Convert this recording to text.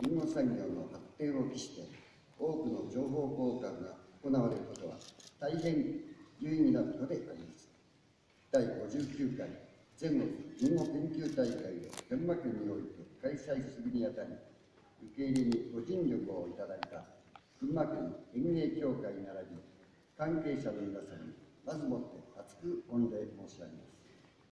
林ン産業の発展を期して多くの情報交換が行われることは大変有意義なことであります。第59回全国林ン研究大会を群馬県において開催するにあたり受け入れにご尽力をいただいた群馬県園芸協会並び関係者の皆さんにまずもって厚く御礼申し上げます。